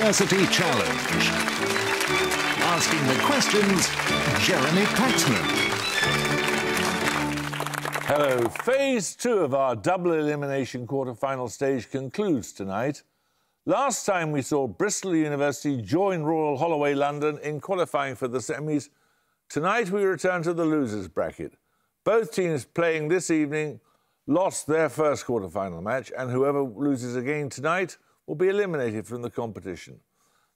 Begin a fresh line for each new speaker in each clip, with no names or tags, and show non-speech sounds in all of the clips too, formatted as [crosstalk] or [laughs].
University Challenge. Asking the questions, Jeremy Paxman.
Hello. Phase two of our double elimination quarter-final stage concludes tonight. Last time we saw Bristol University join Royal Holloway London in qualifying for the semis. Tonight we return to the losers bracket. Both teams playing this evening lost their first quarter-final match, and whoever loses again tonight will be eliminated from the competition.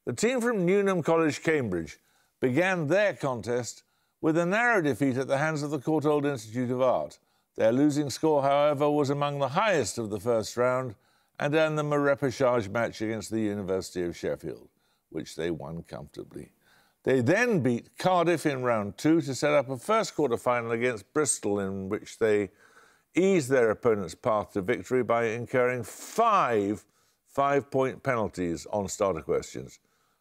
The team from Newnham College, Cambridge, began their contest with a narrow defeat at the hands of the Courtauld Institute of Art. Their losing score, however, was among the highest of the first round and earned them a repechage match against the University of Sheffield, which they won comfortably. They then beat Cardiff in round two to set up a first quarter final against Bristol, in which they eased their opponent's path to victory by incurring five five point penalties on starter questions.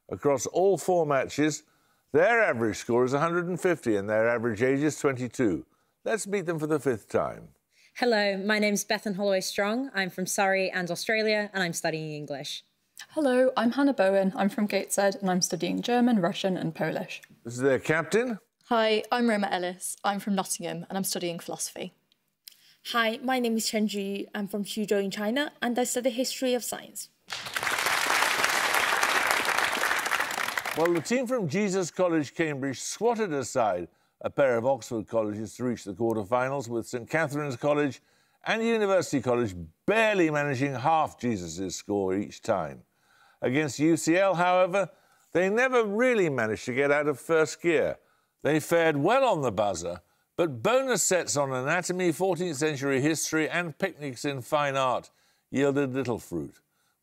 Across all four matches, their average score is 150 and their average age is 22. Let's meet them for the fifth time.
Hello, my name's Bethan Holloway Strong. I'm from Surrey and Australia, and I'm studying English.
Hello, I'm Hannah Bowen. I'm from Gateshead, and I'm studying German, Russian, and Polish.
This is their captain.
Hi, I'm Roma Ellis. I'm from Nottingham, and I'm studying philosophy.
Hi, my name is Chen Ju. I'm from Suzhou in China, and I study history of science.
Well, the team from Jesus College, Cambridge, squatted aside a pair of Oxford colleges to reach the quarter-finals, with St Catherine's College and University College barely managing half Jesus' score each time. Against UCL, however, they never really managed to get out of first gear. They fared well on the buzzer, but bonus sets on anatomy, 14th century history, and picnics in fine art yielded little fruit.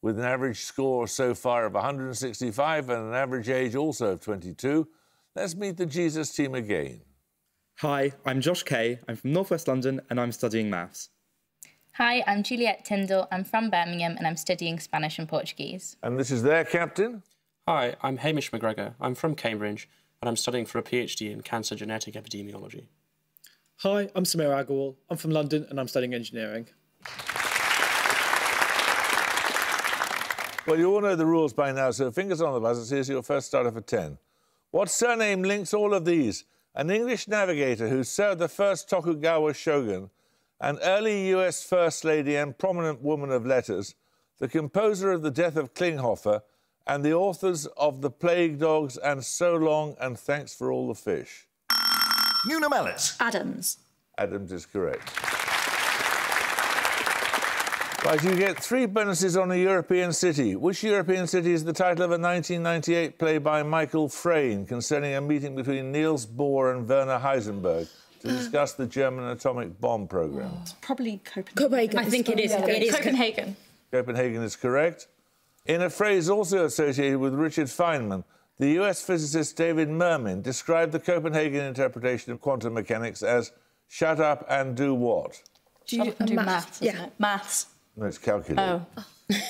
With an average score so far of 165 and an average age also of 22, let's meet the Jesus team again.
Hi, I'm Josh Kay. I'm from Northwest London and I'm studying maths.
Hi, I'm Juliet Tyndall. I'm from Birmingham and I'm studying Spanish and Portuguese.
And this is their captain.
Hi, I'm Hamish McGregor. I'm from Cambridge and I'm studying for a PhD in cancer genetic epidemiology.
Hi, I'm Samir Agarwal. I'm from London and I'm studying engineering.
Well, you all know the rules by now, so fingers on the buzzer. Here's your first starter for 10. What surname links all of these? an English navigator who served the first Tokugawa shogun, an early US First Lady and prominent woman of letters, the composer of The Death of Klinghoffer, and the authors of The Plague Dogs and So Long and Thanks for All the Fish.
Newnham Ellis.
Adams.
Adams is correct. Right, you get three bonuses on a European city. Which European city is the title of a 1998 play by Michael Frayn concerning a meeting between Niels Bohr and Werner Heisenberg to discuss the German atomic bomb program?
Oh, probably Copenhagen.
Copenhagen.
I think it is. It is
Copenhagen.
Copenhagen is correct. In a phrase also associated with Richard Feynman, the US physicist David Mermin described the Copenhagen interpretation of quantum mechanics as shut up and do what?
Do you, do maths, maths
yeah.
Maths.
No, it's calculated.
Oh. [laughs]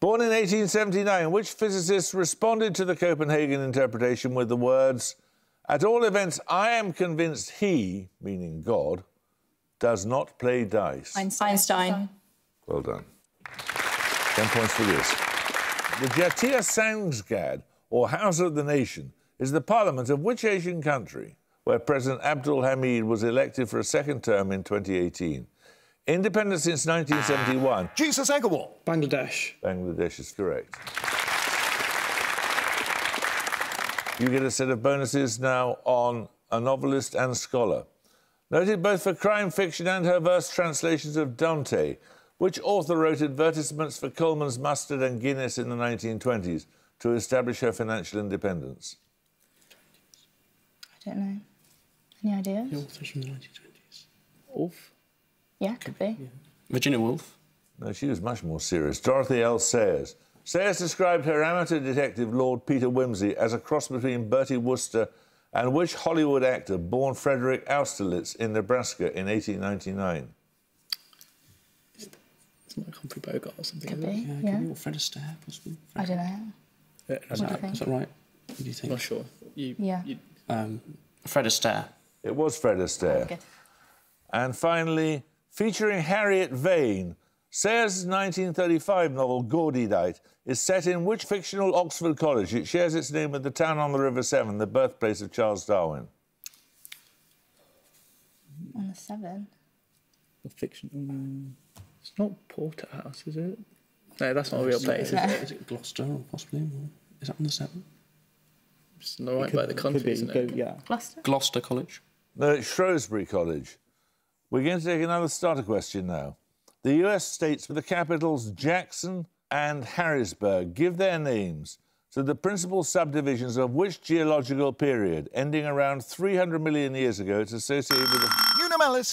Born in 1879, which physicist responded to the Copenhagen interpretation with the words, At all events, I am convinced he, meaning God, does not play dice?
Einstein. Einstein.
Well done. Ten points for this. The Jatiya Sangsad, or House of the Nation, is the parliament of which Asian country, where President Abdul Hamid was elected for a second term in 2018? Independent since 1971.
Jesus Agarwal.
Bangladesh.
Bangladesh is correct. You get a set of bonuses now on a novelist and scholar. Noted both for crime fiction and her verse translations of Dante, which author wrote advertisements for Colman's Mustard and Guinness in the 1920s to establish her financial independence?
I don't know. Any ideas?
The authors from the 1920s.
Wolf.
Yeah, could be.
Yeah. Virginia Woolf.
No, she was much more serious. Dorothy L. Sayers. Sayers described her amateur detective, Lord Peter Wimsey, as a cross between Bertie Wooster and which Hollywood actor born Frederick Austerlitz in Nebraska in 1899?
It's not like Humphrey Bogart or something.
Could be.
Yeah,
Yeah.
could be. Or Fred Astaire, possibly.
I don't know.
Yeah,
Is
What
that,
you think?
is that right? What do you think?
Not sure. You,
Yeah.
you-
Um, Fred Astaire.
It was Fred Astaire.
Good.
And finally, featuring Harriet Vane, Sayers' 1935 novel Gaudy Night is set in which fictional Oxford college? It shares its name with the town on the River Severn, the birthplace of Charles Darwin.
On the seven.
The fiction. Mm, it's not Porterhouse, is it? No, that's not a real place, is it?
Is it Gloucester or possibly? Is that on the seven?
It's not right by the country, isn't it?
Go, yeah.
Gloucester.
Gloucester College.
No, it's Shrewsbury College. We're going to take another starter question now. The US states with the capitals Jackson and Harrisburg give their names to the principal subdivisions of which geological period, ending around 300 million years ago, it's associated with the
Unum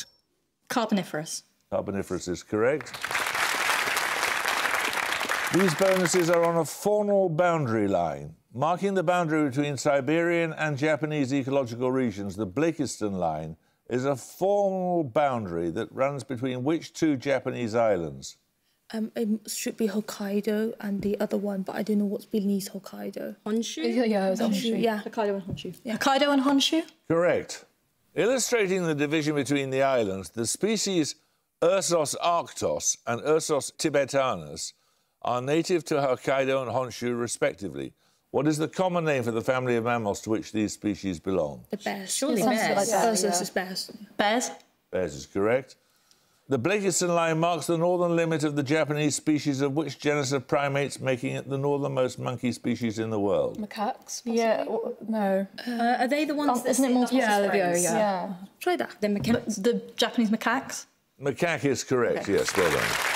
Carboniferous.
Carboniferous is correct. These bonuses are on a faunal boundary line, marking the boundary between Siberian and Japanese ecological regions. The Blakiston line is a faunal boundary that runs between which two Japanese islands?
Um, it should be Hokkaido and the other one, but I don't know what's beneath Hokkaido.
Honshu?
Yeah, yeah, it was
Honshu,
Honshu.
yeah.
Hokkaido and Honshu.
Yeah.
Hokkaido and Honshu.
Correct. Illustrating the division between the islands, the species Ursus arctos and Ursus thibetanus are native to Hokkaido and Honshu, respectively. What is the common name for the family of mammals to which these species belong?
The bears.
Surely
Something
bears.
Like.
Yeah,
Ursus
yeah.
is bears.
Bears.
Bears is correct. The Blakiston line marks the northern limit of the Japanese species of which genus of primates, making it the northernmost monkey species in the world?
Macaques?
Yeah.
No.
Uh, are they the ones
Oh,
that
isn't it more
the
Yeah,
yeah, yeah.
Yeah.
Try that.
The
But
mechanics.
the Japanese macaques.
Macaque is correct, yes, well done.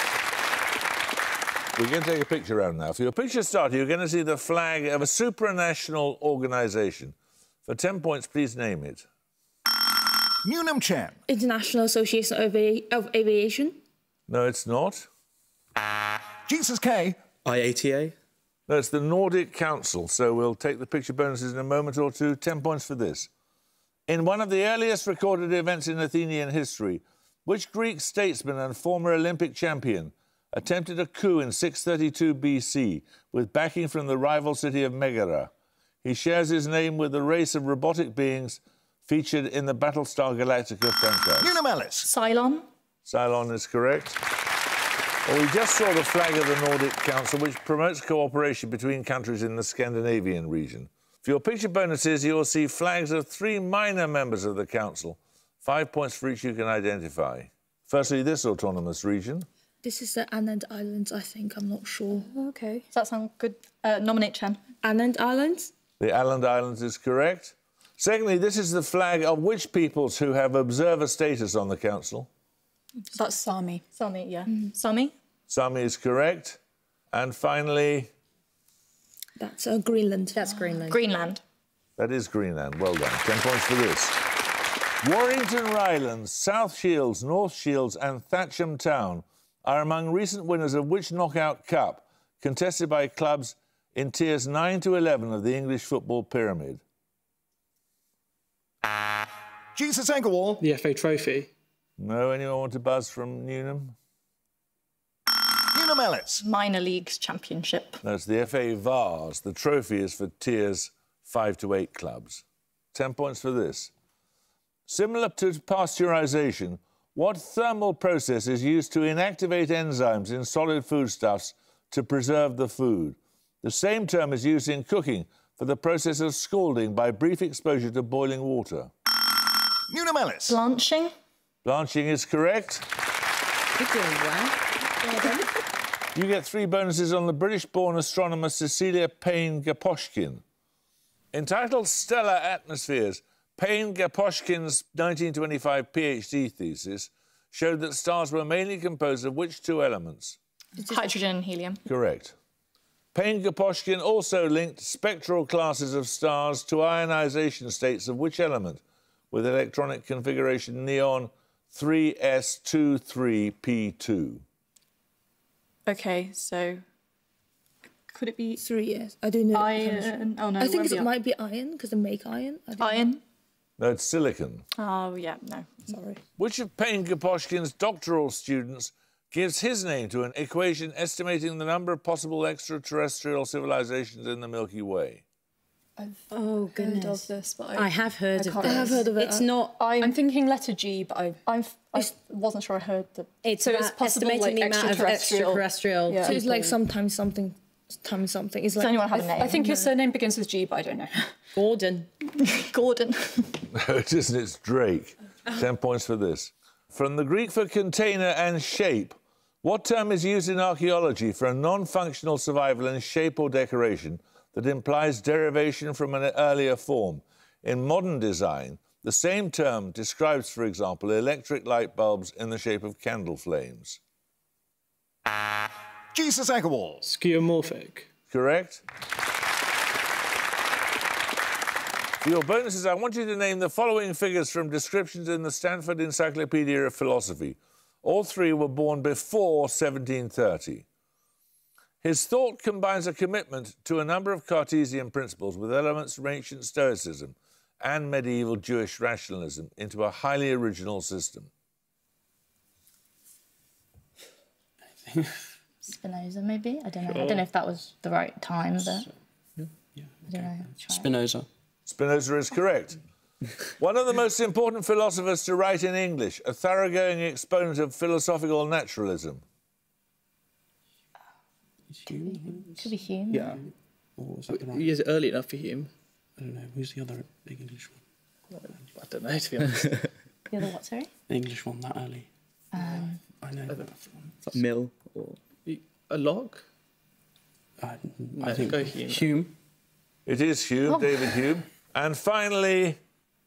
We're going to take a picture round now. For your picture starter, you're going to see the flag of a supranational organisation. For 10 points, please name it.
Newnham Chan.
International Association of, Avi- of Aviation.
No, it's not.
Jesus Kay.
IATA.
No, it's the Nordic Council, so we'll take the picture bonuses in a moment or two. 10 points for this. In one of the earliest recorded events in Athenian history, which Greek statesman and former Olympic champion attempted a coup in 632 BC with backing from the rival city of Megara? He shares his name with the race of robotic beings featured in the Battlestar Galactica franchise.
Newnham Ellis.
Cylon.
Cylon is correct. Well, we just saw the flag of the Nordic Council, which promotes cooperation between countries in the Scandinavian region. For your picture bonuses, you'll see flags of three minor members of the Council. Five points for each you can identify. Firstly, this autonomous region.
This is the Åland Islands, I think. I'm not sure.
Okay.
Does that sound good? Uh, nominate Chen.
Åland Islands?
The Åland Islands is correct. Secondly, this is the flag of which peoples who have observer status on the Council.
That's
Sami.
Sami, yeah. Sami.
Sami is correct. And finally,
That's uh, Greenland.
That's Greenland.
Greenland.
That is Greenland. Well done. 10 points for this. Warrington Rylands, South Shields, North Shields, and Thatcham Town are among recent winners of which knockout cup, contested by clubs in tiers 9 to 11 of the English football pyramid?
Jesus Agarwal.
The FA Trophy.
No? Anyone want to buzz from Newnham?
Newnham Ellis.
Minor Leagues Championship.
That's the FA Vase. The trophy is for tiers 5 to 8 clubs. 10 points for this. Similar to pasteurization, what thermal process is used to inactivate enzymes in solid foodstuffs to preserve the food? The same term is used in cooking for the process of scalding by brief exposure to boiling water.
Newnham
Blanching.
Blanching is correct.
You're doing well.
You get three bonuses on the British born astronomer Cecilia Payne Gaposchkin. Entitled Stellar Atmospheres, Payne Gaposchkin's 1925 PhD thesis showed that stars were mainly composed of which two elements?
Hydrogen and helium.
Correct. Payne Gaposchkin also linked spectral classes of stars to ionization states of which element with electronic configuration neon 3s23p2?
Okay, so could it be
Three years. I don't know.
iron? Oh no,
I think it
are
might be iron because they make iron. I
at?
know.
Iron.
No, it's silicon.
Oh yeah, no, sorry.
Which of Payne Gaposchkin's doctoral students gives his name to an equation estimating the number of possible extraterrestrial civilizations in the Milky Way?
I've
Oh
heard
goodness.
of this, but I,
I have heard
I
of
can't
this.
I have heard of it.
It's not.
I'm, I'm thinking letter G, but I
I'm, f- I wasn't sure I heard the.
It's
So it's possible,
estimating
like,
the amount of
extraterrestrial-
extraterrestrial.
Yeah.
So it's like sometimes something, times something. It's
Does
like
anyone have
I,
a
th-
name?
I think his surname begins with G, but I don't know. [laughs]
Gordon. [laughs]
Gordon.
No, [laughs] it isn't. It's Drake. Ten points for this. From the Greek for container and shape, what term is used in archaeology for a non-functional survival in shape or decoration that implies derivation from an earlier form? In modern design, the same term describes, for example, electric light bulbs in the shape of candle flames.
Jesus Agarwal.
Skeuomorphic.
Correct? For your bonuses, I want you to name the following figures from descriptions in the Stanford Encyclopedia of Philosophy. All three were born before 1730. His thought combines a commitment to a number of Cartesian principles with elements from ancient Stoicism and medieval Jewish rationalism into a highly original system. [laughs]
Spinoza, maybe? I don't know. I don't know if that was the right time, but. I don't know.
Spinoza.
Spinoza is correct. [laughs] One of the most important philosophers to write in English, a thoroughgoing exponent of philosophical naturalism.
Could be Hume.
Yeah.
Or was that the right?
Is it early enough for Hume?
I don't know. Who's the other big English one?
I don't know, to be honest. [laughs]
The other what, sorry?
The English one that early.
Um,
I know. but-
It's like Mill or
a log?
I,
No,
I think
go Hume.
Hume.
It is Hume, David Hume. And finally,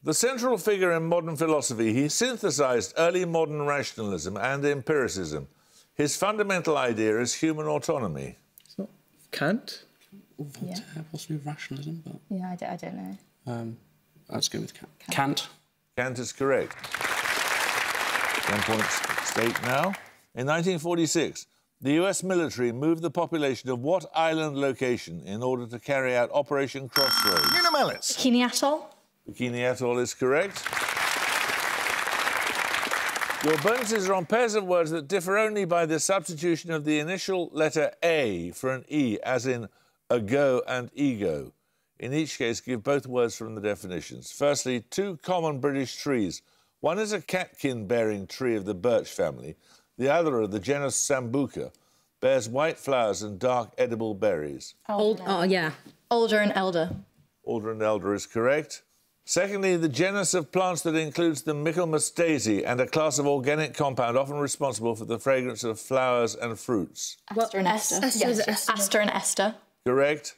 the central figure in modern philosophy, he synthesized early modern rationalism and empiricism. His fundamental idea is human autonomy.
It's not Kant.
Or Voltaire, possibly rationalism, but
yeah, I don't, I don't know.
um, let's go with Kant. Kant.
Kant is correct. 10 points at stake now. In 1946, the US military moved the population of what island location in order to carry out Operation Crossroads?
Newnham Ellis.
Bikini Atoll.
Bikini Atoll is correct. Your bonuses are on pairs of words that differ only by the substitution of the initial letter A for an E, as in ago and ego. In each case, give both words from the definitions. Firstly, two common British trees. One is a catkin bearing tree of the birch family, the other of the genus Sambucus, bears white flowers and dark edible berries.
Old, oh yeah.
Older and elder.
Alder and elder is correct. Secondly, the genus of plants that includes the Michaelmas daisy and a class of organic compound often responsible for the fragrance of flowers and fruits.
Aster and Esther. Yes, Aster and Esther.
Correct.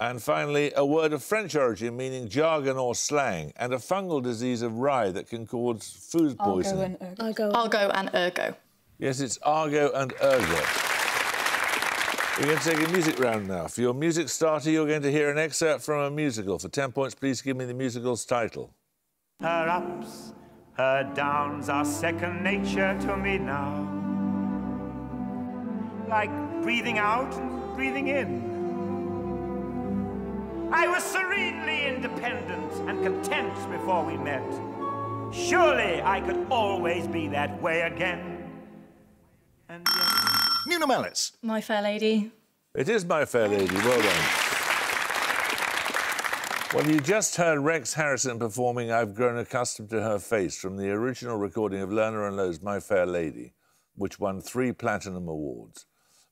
And finally, a word of French origin meaning jargon or slang, and a fungal disease of rye that can cause food poisoning.
Argot.
Argot and Ergo.
Yes, it's argot and ergot. We're going to take a music round now. For your music starter, you're going to hear an excerpt from a musical. For 10 points, please give me the musical's title.
Her ups, her downs are second nature to me now. Like breathing out and breathing in. I was serenely independent and content before we met. Surely I could always be that way again. And yet.
Newnham Ellis.
My Fair Lady.
It is My Fair Lady. Well done. Well, you just heard Rex Harrison performing I've Grown Accustomed to Her Face from the original recording of Lerner and Loewe's My Fair Lady, which won three Platinum Awards.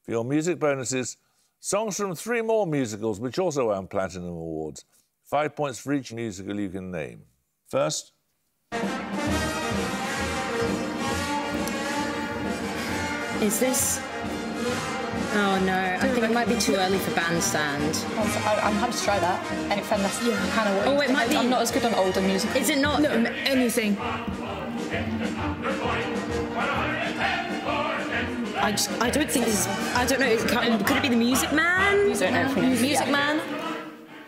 For your music bonuses, songs from three more musicals which also won Platinum Awards. Five points for each musical you can name. First,
Is this? Oh no, I think it might be too early for bandstand.
I, I'm happy to try that. And if unless yeah. Hannah, what
Oh, it might be.
I'm not as good on older music.
Is it not?
No, anything.
I just, I don't think this. I don't know. It can't- Could it be the Music Man?
Music Man. Music Man.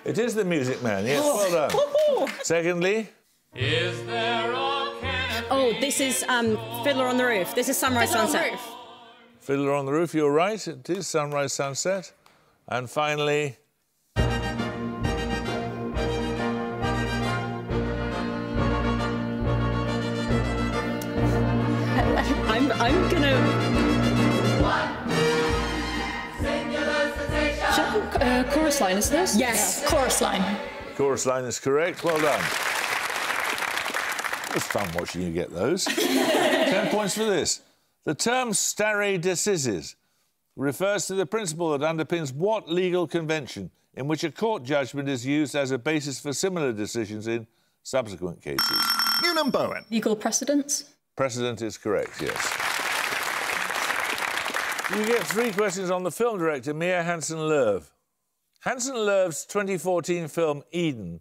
it is the Music Man. Yes, well done. [laughs] Secondly,
Oh, this is um, Fiddler on the Roof. This is Sunrise Sunset.
Fiddler on the Roof, you're right. It is Sunrise Sunset. And finally, [laughs]
I'm, I'm gonna.
Uh, chorus line is this?
Yes.
Chorus line.
Chorus line is correct. Well done. It was fun watching you get those. [laughs] Ten points for this. The term stare decisis refers to the principle that underpins what legal convention in which a court judgment is used as a basis for similar decisions in subsequent cases.
Newnham Bowen.
Legal precedents?
Precedent is correct, yes. You get three questions on the film director, Mia Hansen-Løve. Hansen-Løve's 2014 film Eden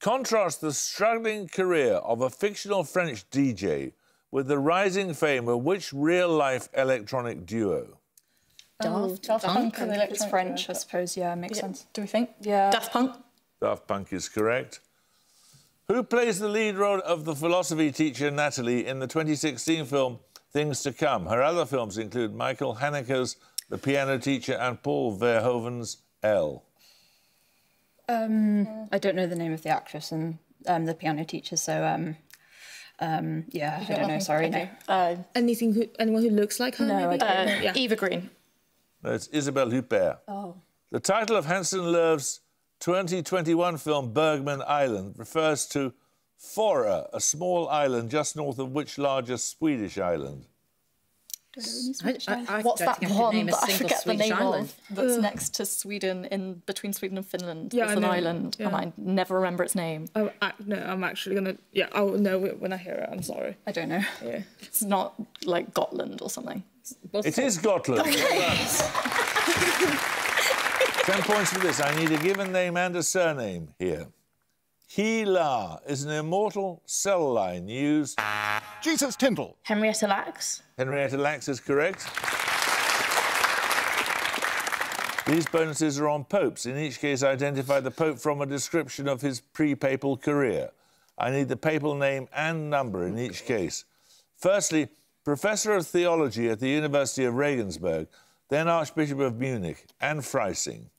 contrasts the struggling career of a fictional French DJ with the rising fame of which real-life electronic duo?
Daft, Daft Punk. It's French, I suppose. Yeah, makes sense.
Do we think?
Yeah.
Daft Punk.
Daft Punk is correct. Who plays the lead role of the philosophy teacher Natalie in the 2016 film Things to Come? Her other films include Michael Haneke's The Piano Teacher and Paul Verhoeven's Elle.
Um, I don't know the name of the actress and um, the piano teacher, so um, um, yeah, I don't know. Sorry, no.
Uh,
Anything who, anyone who looks like her?
No, I
maybe?
don't
uh,
yeah.
Eva Green.
No, it's Isabelle Huppert.
Oh.
The title of Hansen Løve's 2021 film Bergman Island refers to Fårö, a small island just north of which larger Swedish island?
I, I, I
What's
don't
that
think
one
name a
that I
single
forget the name
island.
of? That's uh, next to Sweden, in between Sweden and Finland.
Yeah,
It's an
know.
island, and I never remember its name.
Oh, I, no, I'm actually gonna. Yeah, oh, I'll know it when I hear it. I'm sorry.
I don't know.
Yeah.
It's not like Gotland or something.
It is Gotland. [laughs] Well done. Ten points for this. I need a given name and a surname here. HeLa is an immortal cell line used.
Jesus Tyndall.
Henrietta Lacks.
Henrietta Lacks is correct. These bonuses are on popes. In each case, identify the pope from a description of his pre-papal career. I need the papal name and number in each case. Firstly, professor of theology at the University of Regensburg, then Archbishop of Munich and Freising,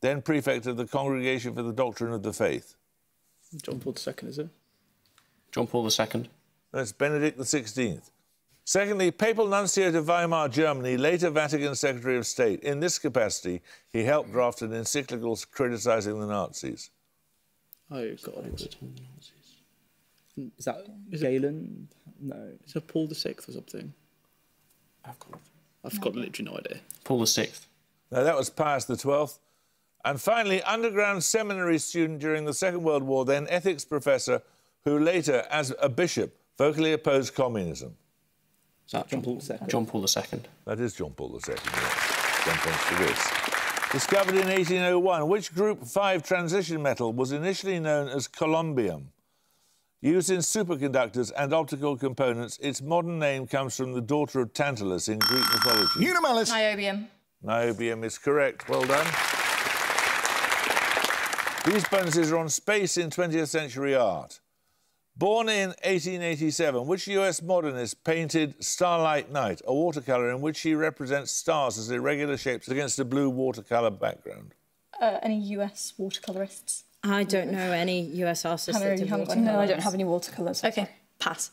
then prefect of the Congregation for the Doctrine of the Faith.
John Paul II, is it?
John Paul II.
That's Benedict XVI. Secondly, papal nuncio to Weimar, Germany, later Vatican Secretary of State. In this capacity, he helped draft an encyclical criticising the Nazis.
Oh, God. Is that Galen? No. Is it Paul VI or something?
I've got,
I've got literally no idea.
Paul VI.
Now, that was Pius XII. And finally, underground seminary student during the Second World War, then ethics professor, who later, as a bishop, vocally opposed communism.
Is that John Paul II?
John Paul II.
That is John Paul II. Yes. Ten points for this. Discovered in 1801, which Group 5 transition metal was initially known as columbium? Used in superconductors and optical components, its modern name comes from the daughter of Tantalus in Greek mythology.
Newnham Ellis.
Niobium.
Niobium is correct. Well done. These bonuses are on space in 20th century art. Born in 1887, which US modernist painted Starlight Night, a watercolour in which she represents stars as irregular shapes against a blue watercolour background?
Uh, any US watercolorists?
I don't know any US artists
Hannah,
that did watercolours.
No, I don't have any watercolours.
Okay, pass.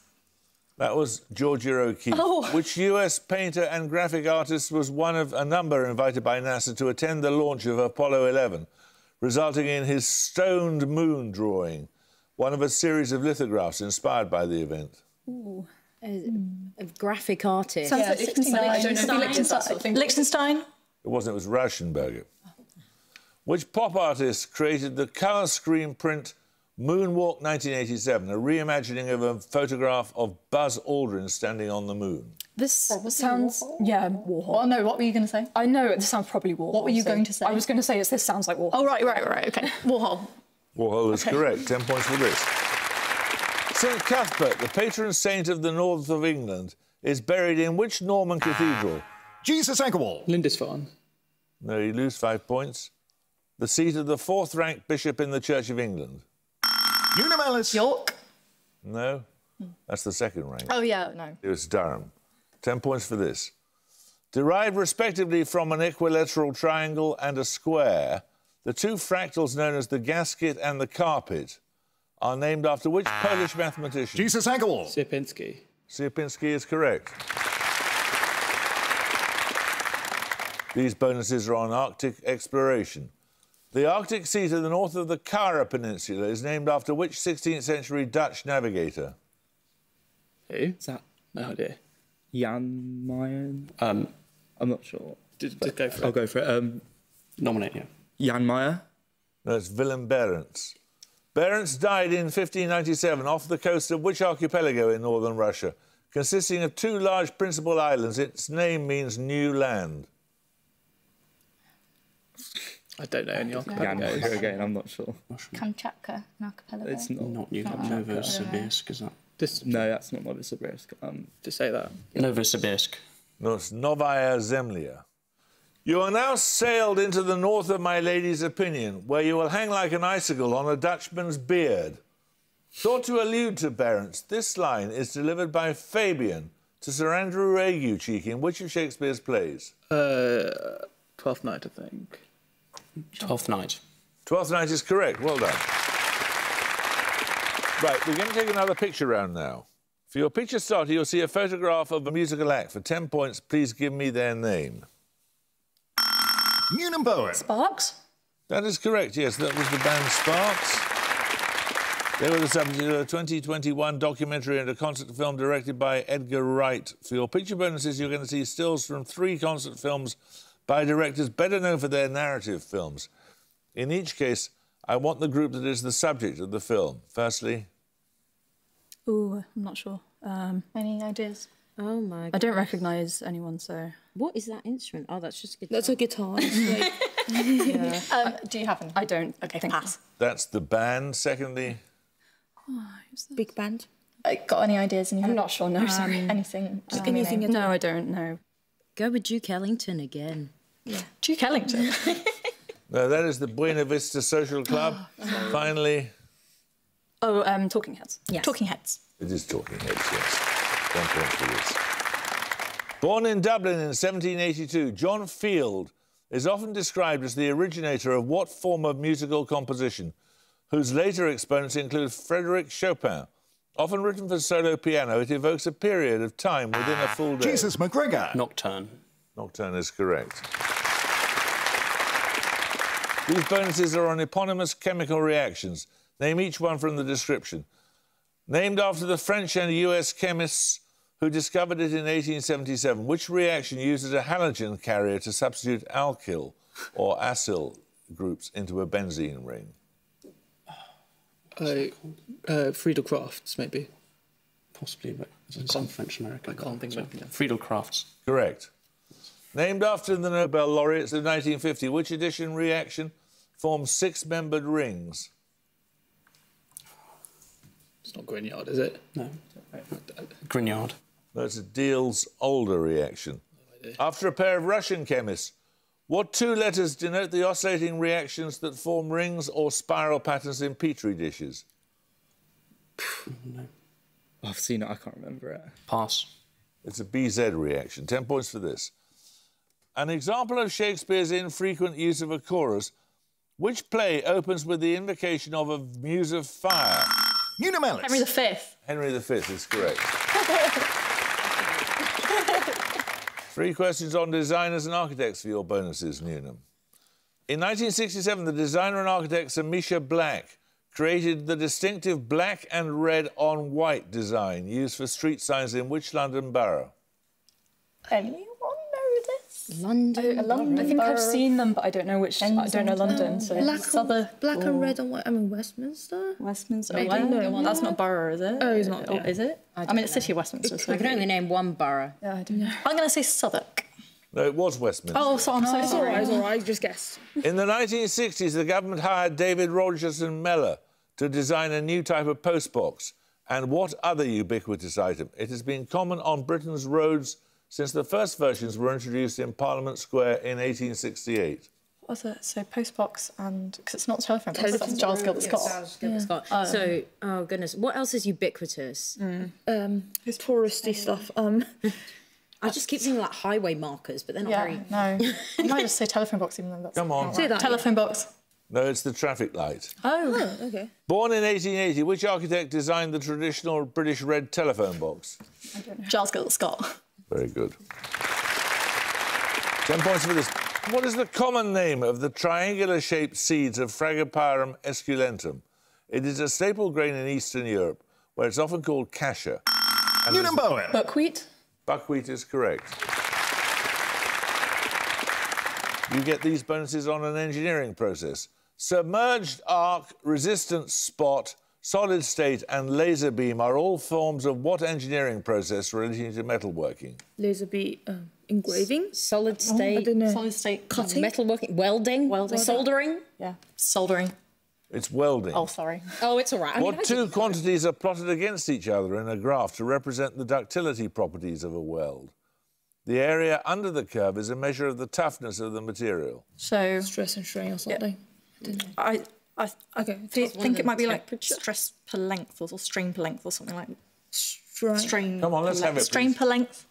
That was Georgia O'Keeffe.
Oh. [laughs]
Which US painter and graphic artist was one of a number invited by NASA to attend the launch of Apollo 11, resulting in his stoned moon drawing, one of a series of lithographs inspired by the event?
Ooh, a, a graphic artist.
Sounds like Lichtenstein. I don't know if he Lichtenstein. sort of thing.
Lichtenstein.
It wasn't, it was Rauschenberger. Which pop artist created the colour screen print Moonwalk 1987, a reimagining of a photograph of Buzz Aldrin standing on the moon?
This sounds yeah Warhol.
Oh no, what were you going to say?
I know it sounds probably Warhol.
What were you
so-
going to say?
I was going to say it's this sounds like Warhol.
Oh right, right, right. Okay, [laughs] Warhol.
Warhol is correct. Ten points for this. St Cuthbert, the patron saint of the north of England, is buried in which Norman cathedral?
Jesus Agarwal.
Lindisfarne.
No, you lose five points. The seat of the fourth ranked bishop in the Church of England?
Newnham Ellis.
York.
No, that's the second rank.
Oh yeah, no.
It was Durham. Ten points for this. Derived respectively from an equilateral triangle and a square, the two fractals known as the gasket and the carpet are named after which Polish mathematician?
Jesus Agarwal.
Sierpinski.
Sierpinski is correct. These bonuses are on Arctic exploration. The Arctic Sea to the north of the Kara Peninsula is named after which 16th century Dutch navigator?
Who? Is that no idea? Jan Mayen?
Um,
I'm not sure.
Just, just go for
I'll
it.
go for it. Um,
nominate you.
Jan Meyer?
No, it's Willem Barents. Barents died in 1597 off the coast of which archipelago in northern Russia? Consisting of two large principal islands, its name means new land.
I don't know any
Jan
archipelagos.
Meyer again, I'm not sure.
Kamchatka, an archipelago.
It's not.
Not New
Not
Novosibirsk, is that?
Just,
No, that's not Novosibirsk. Um,
just say that.
Novosibirsk.
No, it's Novaya Zemlya. You are now sailed into the north of my lady's opinion, where you will hang like an icicle on a Dutchman's beard. Thought to allude to Barents, this line is delivered by Fabian to Sir Andrew Aguecheek in which of Shakespeare's plays?
Uh, Twelfth Night, I think.
Twelfth Night.
Twelfth Night is correct. Well done. Right, we're going to take another picture round now. For your picture starter, you'll see a photograph of a musical act. For 10 points, please give me their name.
Newnham Bowen.
Sparks?
That is correct, yes. That was the band Sparks. They were the subject of a 2021 documentary and a concert film directed by Edgar Wright. For your picture bonuses, you're going to see stills from three concert films by directors better known for their narrative films. In each case, I want the group that is the subject of the film. Firstly,
Ooh, I'm not sure. Um,
Any ideas?
Oh my.
I don't recognise anyone, so.
What is that instrument? Oh, that's just a guitar.
That's a guitar. [laughs] Like,
Yeah.
Um, do you have any?
I don't.
Okay,
think
pass.
that's the band. Secondly,
big band.
Uh, got any ideas? In your
I'm not sure, no, sorry.
Anything? Just
Um, anything at
No, I don't know.
Go with Duke Ellington again.
Duke Ellington. [laughs]
no, that is the Buena Vista Social Club. [gasps] Finally,
Oh, um, Talking Heads.
Yes.
Talking Heads.
It is Talking Heads, yes. One point for this. Born in Dublin in 1782, John Field is often described as the originator of what form of musical composition, whose later exponents include Frédéric Chopin. Often written for solo piano, it evokes a period of time within a full day.
Jesus McGregor.
Nocturne.
Nocturne is correct. These bonuses are on eponymous chemical reactions. Name each one from the description. Named after the French and US chemists who discovered it in 1877, which reaction uses a halogen carrier to substitute alkyl or acyl groups into a benzene ring?
Uh, uh, Friedel Crafts, maybe.
Possibly, but it's some French American.
I can't think of anything.
Friedel Crafts.
Correct. Named after the Nobel laureates of 1950, which addition reaction forms six-membered rings?
It's not Grignard, is it?
No. Grignard.
That's a Diels-Alder reaction. After a pair of Russian chemists, what two letters denote the oscillating reactions that form rings or spiral patterns in petri dishes? No.
I've seen it, I can't remember it.
Pass.
It's a BZ reaction. 10 points for this. An example of Shakespeare's infrequent use of a chorus. Which play opens with the invocation of a muse of fire?
Newnham Ellis.
Henry V.
Henry V is correct. [laughs] Three questions on designers and architects for your bonuses, Newnham. In 1967, the designer and architect Sir Misha Black created the distinctive black and red on white design used for street signs in which London borough?
Anyone know this?
London.
A London
I think I've seen them, but I don't know which. I don't know London, so.
Black,
Southern.
black and red and white. I mean Westminster.
Westminster.
Maybe.
Oh,
Go on.
That's not borough, is it?
Oh, it's not, oh,
Or
yeah.
Is it? I, mean, it's City of Westminster. So
I can only name one borough.
Yeah, I don't know.
I'm going to say Southwark.
No, it was Westminster.
Oh, so I'm so
It's all
sorry.
right. It's all right. Just guessed.
In the 1960s, the government hired David Rogerson Mellor to design a new type of postbox. And what other ubiquitous item? It has been common on Britain's roads since the first versions were introduced in Parliament Square in 1868.
What's it? So postbox and because it's not telephone box. That's Giles Gilbert Scott.
Gilbert Scott. So, oh goodness, what else is ubiquitous?
Um, it's touristy stuff. Um, [laughs]
I just keep seeing like highway markers, but they're not
Yeah,
very.
no. [laughs] You might just say telephone box even though that's
Come on.
not
Say that.
Telephone box.
No, it's the traffic light.
Oh.
okay.
Born in 1880, which architect designed the traditional British red telephone box? I don't know.
Giles Gilbert Scott.
Very good. 10 points for this. What is the common name of the triangular-shaped seeds of Fagopyrum esculentum? It is a staple grain in Eastern Europe, where it's often called kasha. And
Newnham
is-
Bowen.
Buckwheat.
Buckwheat is correct. You get these bonuses on an engineering process. Submerged arc, resistance spot, solid state, and laser beam are all forms of what engineering process relating to metalworking?
Laser beam um, engraving.
Solid
Oh, I
state.
don't know.
Solid state.
Cutting.
Metalworking. Welding.
Welding.
Soldering.
Yeah. Soldering.
It's welding.
Oh, sorry.
Oh, it's all right. I mean,
What
I
two quantities are plotted against each other in a graph to represent the ductility properties of a weld? The area under the curve is a measure of the toughness of the material.
So
Stress and strain or something. I don't know.
I I, I
Okay,
thi-
it's
think it might be like stress per length or, or strain per length or something like
Strain.
strain.
Come on, let's have
length.
it,
Strain
please.
per length.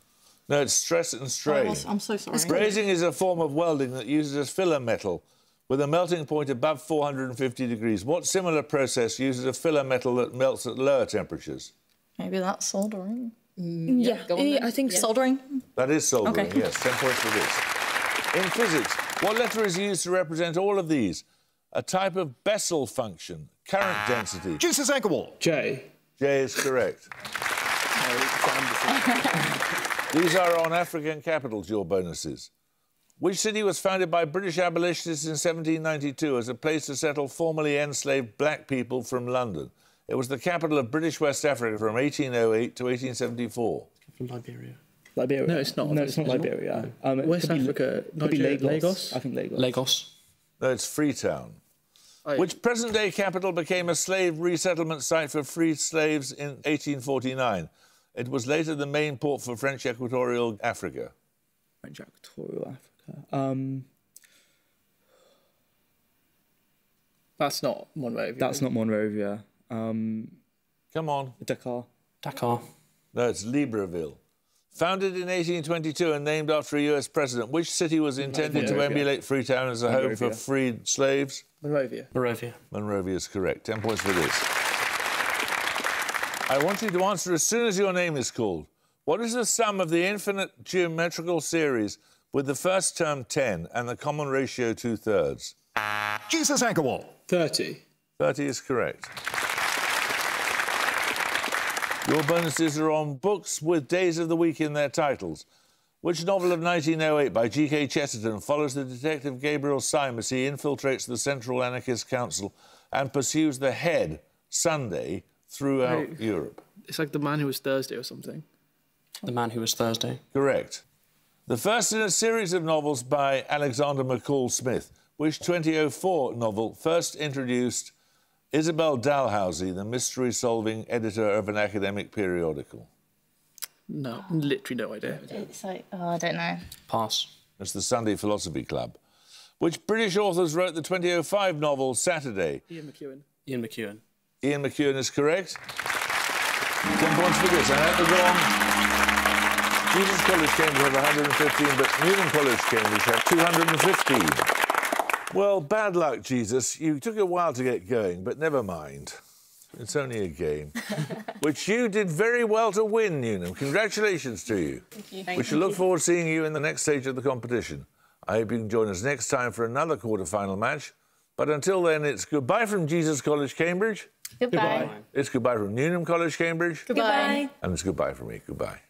No, it's stress and
Oh,
strain.
I'm so sorry.
Brazing is a form of welding that uses a filler metal with a melting point above 450 degrees. What similar process uses a filler metal that melts at lower temperatures?
Maybe that's soldering.
Mm, yeah,
go
yeah. I think so.
Soldering.
That is soldering,
Okay.
yes. 10 points for this. In physics, what letter is used to represent all of these? A type of Bessel function, current density.
Jesus Agarwal.
J.
J is correct. [laughs] These are on African capitals, your bonuses. Which city was founded by British abolitionists in 1792 as a place to settle formerly enslaved black people from London? It was the capital of British West Africa from 1808 to 1874.
From Liberia.
Liberia.
No, it's not.
No, it's not
Is it?
Liberia. Um,
West
could be-
Africa,
be
Nigeria,
Lagos.
Lagos?
I think Lagos.
Lagos.
No, it's Freetown.
Oh, yeah.
Which present day capital became a slave resettlement site for free slaves in 1849? It was later the main port for French Equatorial Africa.
French Equatorial Africa. Um,
That's not Monrovia.
that's not Monrovia. Um,
Come on.
Dakar.
Dakar.
No, it's Libreville. Founded in 1822 and named after a US president, which city was intended to
Monrovia.
emulate Freetown as a home for freed slaves?
Monrovia.
Monrovia.
Monrovia is correct. 10 points for this. I want you to answer as soon as your name is called. What is the sum of the infinite geometrical series with the first term 10 and the common ratio two thirds?
Jesus Agarwal.
30.
30 is correct. Your bonuses are on books with days of the week in their titles. Which novel of 1908 by G.K. Chesterton follows the detective Gabriel Syme as he infiltrates the Central Anarchist Council and pursues the head, Sunday, throughout
Right.
Europe?
It's like the man who was Thursday or something.
The man who was Thursday.
Correct. The first in a series of novels by Alexander McCall Smith, which 2004 novel first introduced Isabel Dalhousie, the mystery solving editor of an academic periodical.
No, literally no idea.
It's like, oh, I don't know.
Pass.
It's the Sunday Philosophy Club. Which British authors wrote the 2005 novel Saturday?
Ian McEwan.
Ian McEwan.
Ian McEwan is correct. 10 points for this. And at the wrong. Jesus College Cambridge have 115, but Newnham College Cambridge have 215. Well, bad luck, Jesus. You took a while to get going, but never mind. It's only a game. [laughs] Which you did very well to win, Newnham. Congratulations to you. Thank you. Thank we shall look forward to seeing you in the next stage of the competition. I hope you can join us next time for another quarter-final match. But until then, it's goodbye from Jesus College Cambridge.
Goodbye.
It's goodbye from Newnham College Cambridge.
Goodbye.
And it's goodbye from me. Goodbye.